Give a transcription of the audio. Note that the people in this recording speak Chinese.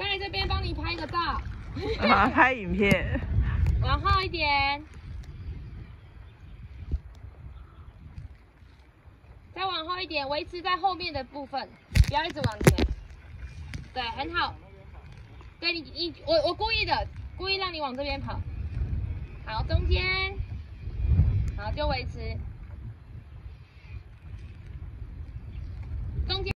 在这边帮你拍个照，啊，拍影片。往后一点，再往后一点，维持在后面的部分，不要一直往前。对，很好。对你，你我我故意的，故意让你往这边跑。好，中间，好就维持。中间。